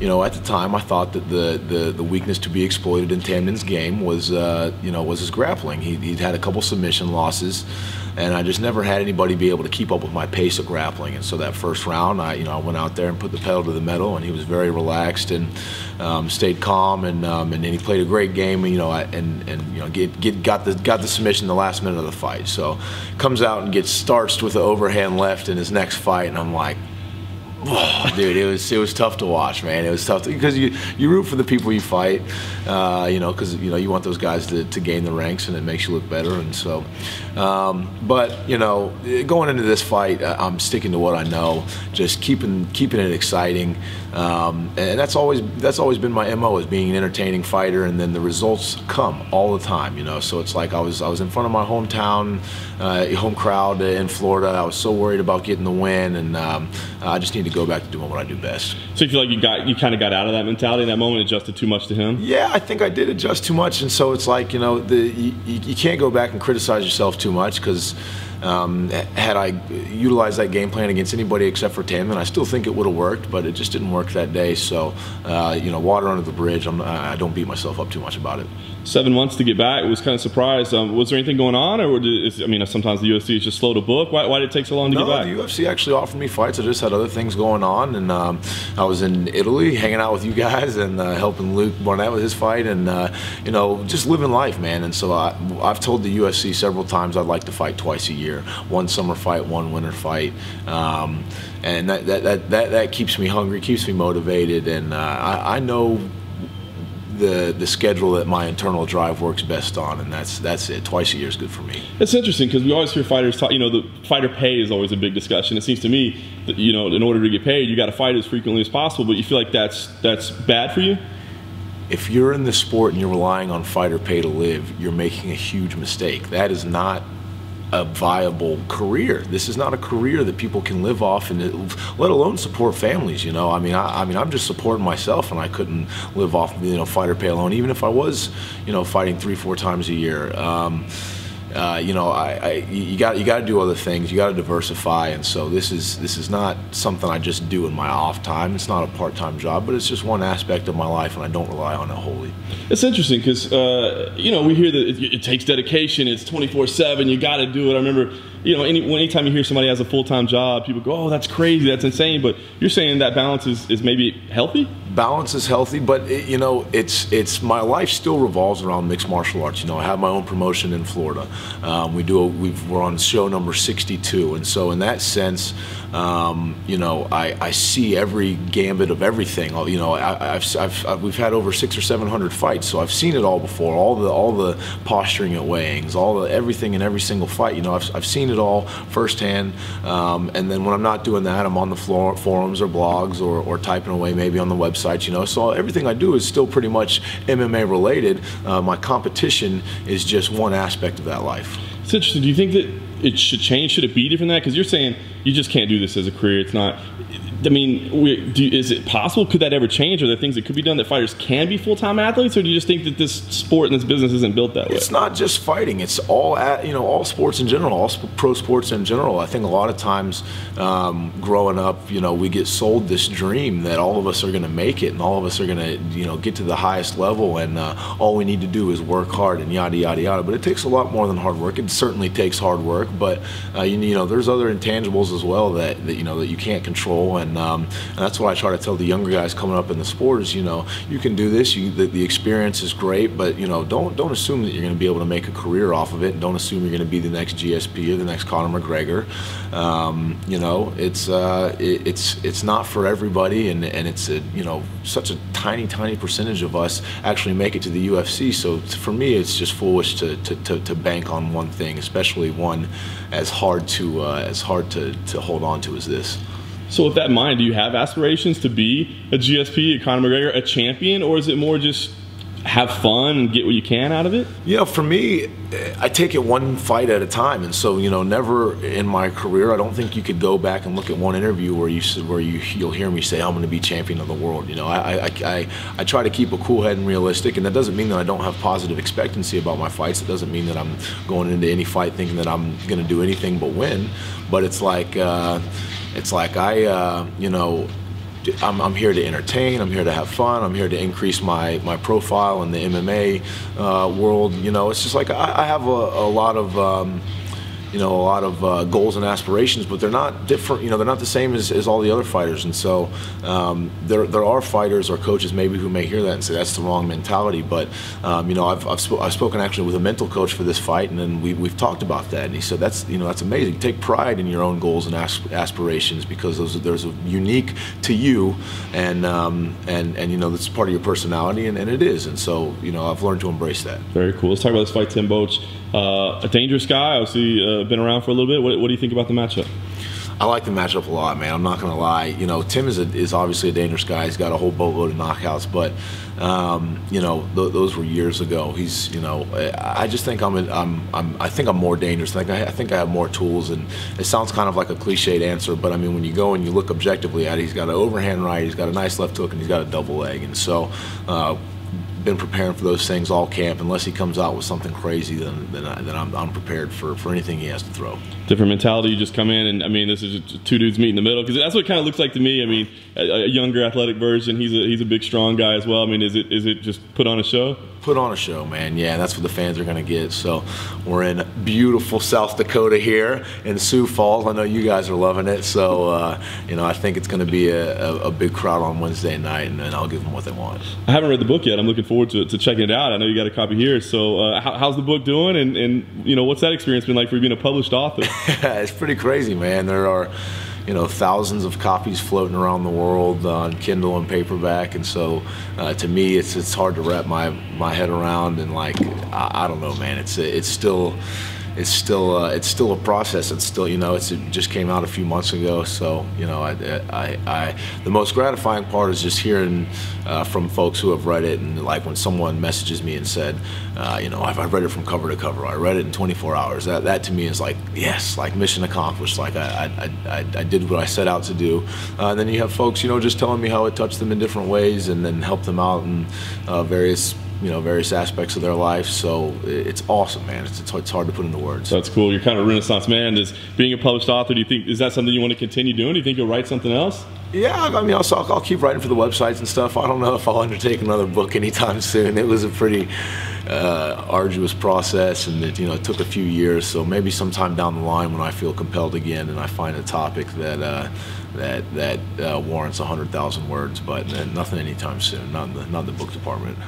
you know, at the time, I thought that the the, the weakness to be exploited in Tamdan's game was, uh, you know, was his grappling. He, he'd had a couple submission losses, and I just never had anybody be able to keep up with my pace of grappling. And so that first round, I, you know, I went out there and put the pedal to the metal, and he was very relaxed and um, stayed calm, and um, and then he played a great game, you know, and and you know, get, get got the got the submission the last minute of the fight. So comes out and gets starched with the overhand left in his next fight, and I'm like Oh, dude, it was it was tough to watch, man. It was tough because you you root for the people you fight, uh, you know, because you know you want those guys to, to gain the ranks and it makes you look better. And so, um, but you know, going into this fight, I'm sticking to what I know, just keeping keeping it exciting, um, and that's always that's always been my mo is being an entertaining fighter, and then the results come all the time, you know. So it's like I was I was in front of my hometown, uh, home crowd in Florida. I was so worried about getting the win, and um, I just need to go back to doing what I do best. So you feel like you got you kind of got out of that mentality in that moment, adjusted too much to him? Yeah, I think I did adjust too much, and so it's like you know the you, you can't go back and criticize yourself too much because. Um, had I utilized that game plan against anybody except for Tamdan, I still think it would have worked, but it just didn't work that day. So, uh, you know, water under the bridge. I'm, I don't beat myself up too much about it. Seven months to get back. Was kind of surprised. Um, was there anything going on, or did, I mean, sometimes the UFC is just slow to book. Why, why, did it take so long to no, get back? No, the UFC actually offered me fights. I just had other things going on, and um, I was in Italy hanging out with you guys and uh, helping Luke Barnatt with his fight, and uh, you know, just living life, man. And so I, I've told the UFC several times I'd like to fight twice a year. One summer fight, one winter fight. Um, and that, that, that, that, that keeps me hungry, keeps me motivated, and uh, I, I know the the schedule that my internal drive works best on, and that's that's it. Twice a year is good for me. It's interesting because we always hear fighters talk. You know, the fighter pay is always a big discussion. It seems to me that you know, in order to get paid, you got to fight as frequently as possible. But you feel like that's that's bad for you. If you're in this sport and you're relying on fighter pay to live, you're making a huge mistake. That is not a viable career. This is not a career that people can live off and let alone support families. You know, I mean, I, I, mean, I'm just supporting myself, and I couldn't live off you know fighter pay alone, even if I was you know fighting three, four times a year. Um, uh, you know, I, I, you got you got to do other things. You got to diversify, and so this is this is not something I just do in my off time. It's not a part time job, but it's just one aspect of my life, and I don't rely on it wholly. It's interesting because uh, you know we hear that it, it takes dedication. It's twenty four seven. You got to do it. I remember you know, any, anytime you hear somebody has a full time job, people go, "Oh, that's crazy, that's insane." But you're saying that balance is, is maybe healthy. Balance is healthy, but it, you know, it's it's my life still revolves around mixed martial arts. You know, I have my own promotion in Florida. Um, we do a, we are on show number 62, and so in that sense, um, you know, I, I see every gambit of everything. You know, I, have I've, I've, we've had over six or seven hundred fights, so I've seen it all before. All the all the posturing at weighings, all the everything in every single fight. You know, I've, I've seen it all firsthand. Um, and then when I'm not doing that, I'm on the floor, forums or blogs or, or typing away maybe on the website. You know, so everything I do is still pretty much MMA related. Uh, my competition is just one aspect of that life. It's interesting. Do you think that it should change? Should it be different than that? Because you're saying you just can't do this as a career. It's not. I mean, we, do, is it possible? Could that ever change? Are there things that could be done that fighters can be full time athletes, or do you just think that this sport and this business isn't built that way? It's not just fighting. It's all at, you know all sports in general, all pro sports in general. I think a lot of times, um, growing up, you know, we get sold this dream that all of us are going to make it, and all of us are going to you know get to the highest level, and uh, all we need to do is work hard and yada yada yada. But it takes a lot more than hard work. It certainly takes hard work, but uh, you, you know, there's other intangibles as well that, that you know that you can't control, and, um, and that's what I try to tell the younger guys coming up in the sport is you know you can do this. You, the, the experience is great, but you know don't don't assume that you're going to be able to make a career off of it. And don't assume you're going to be the next GSP or the next Conor McGregor. Um, you know it's uh, it, it's it's not for everybody, and and it's a, you know such a tiny tiny percentage of us actually make it to the UFC. So for me, it's just foolish to to, to, to bank on one thing, especially one as hard to uh, as hard to, to hold on to as this. So with that in mind, do you have aspirations to be a GSP, a Conor McGregor, a champion, or is it more just have fun and get what you can out of it? Know, for me, I take it one fight at a time, and so you know, never in my career, I don't think you could go back and look at one interview where you where you you'll hear me say I'm going to be champion of the world. You know, I, I I I try to keep a cool head and realistic, and that doesn't mean that I don't have positive expectancy about my fights. It doesn't mean that I'm going into any fight thinking that I'm going to do anything but win. But it's like uh, it's like I uh, you know I'm, I'm here to entertain. I'm here to have fun. I'm here to increase my, my profile in the MMA uh, world. You know, it's just like I, I have a, a lot of. Um, you know, a lot of uh, goals and aspirations, but they're not different. You know, they're not the same as, as all the other fighters. And so um, there, there are fighters or coaches maybe who may hear that and say that's the wrong mentality. But um, you know, I've, I've, sp- I've, spoken actually with a mental coach for this fight, and then we, we've talked about that. And he said that's you know that's amazing. Take pride in your own goals and asp- aspirations because those there's a unique to you, and um, and and you know that's part of your personality, and, and it is. And so you know, I've learned to embrace that. Very cool. Let's talk about this fight, Tim Boetsch. Uh, a dangerous guy. Obviously, uh, been around for a little bit. What, what, do you think about the matchup? I like the matchup a lot, man. I'm not gonna lie. You know, Tim is a, is obviously a dangerous guy. He's got a whole boatload of knockouts, but um, you know, th- those were years ago. He's, you know, I just think I'm, I'm, I'm I think I'm more dangerous. I think I, I think I have more tools, and it sounds kind of like a cliched answer, but I mean, when you go and you look objectively at it, he's got an overhand right, he's got a nice left hook, and he's got a double leg, and so. Uh, been preparing for those things all camp. Unless he comes out with something crazy, then then, I, I'm prepared for, for anything he has to throw. Different mentality. You just come in, and I mean, this is two dudes meet in the middle because that's what it kind of looks like to me. I mean, a, a, younger athletic version. He's a he's a big, strong guy as well. I mean, is it is it just put on a show? Put on a show, man. Yeah, that's what the fans are going to get. So we're in beautiful South Dakota here in Sioux Falls. I know you guys are loving it. So uh, you know, I think it's going to be a, a, a, big crowd on Wednesday night, and, and, I'll give them what they want. I haven't read the book yet. I'm looking forward to, to checking it out. I know you got a copy here. So uh, how, how's the book doing? And, and you know, what's that experience been like for you being a published author? it's pretty crazy, man. There are you know thousands of copies floating around the world on Kindle and paperback, and so uh, to me, it's it's hard to wrap my my head around. And like I, I don't know, man, it's it's still it's still uh, it's still a process. It's still you know it's, it just came out a few months ago. So you know I, I, I the most gratifying part is just hearing uh, from folks who have read it and like when someone messages me and said, uh, you know I've, I've, read it from cover to cover. I read it in 24 hours. That that to me is like yes, like mission accomplished. Like I I, I, I did what I set out to do. Uh, and then you have folks you know just telling me how it touched them in different ways and then helped them out in uh, various you know various aspects of their life. So it's awesome, man. It's, it's hard to put into words. That's cool. You're kind of a renaissance man. Is being a published author? Do you think is that something you want to continue doing? Do you think you'll write something else? Yeah, I mean, I'll, I'll keep writing for the websites and stuff. I don't know if I'll undertake another book anytime soon. It was a pretty uh, arduous process, and it you know it took a few years. So maybe sometime down the line, when I feel compelled again, and I find a topic that uh, that that uh, warrants hundred thousand words, but nothing anytime soon. Not in the not in the book department.